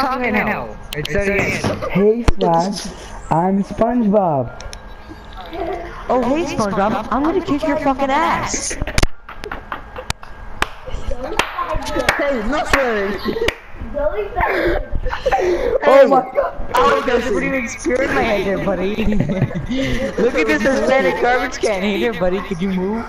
talking Hell. It's again. Hey Flash, I'm SpongeBob. Oh, hey, SpongeBob, I'm gonna kick your fucking ass. Hey, not swearing. Oh my god. Oh, there's a pretty big spear in my head there, buddy. Look at this Hispanic garbage can. Hey there, buddy, could you move?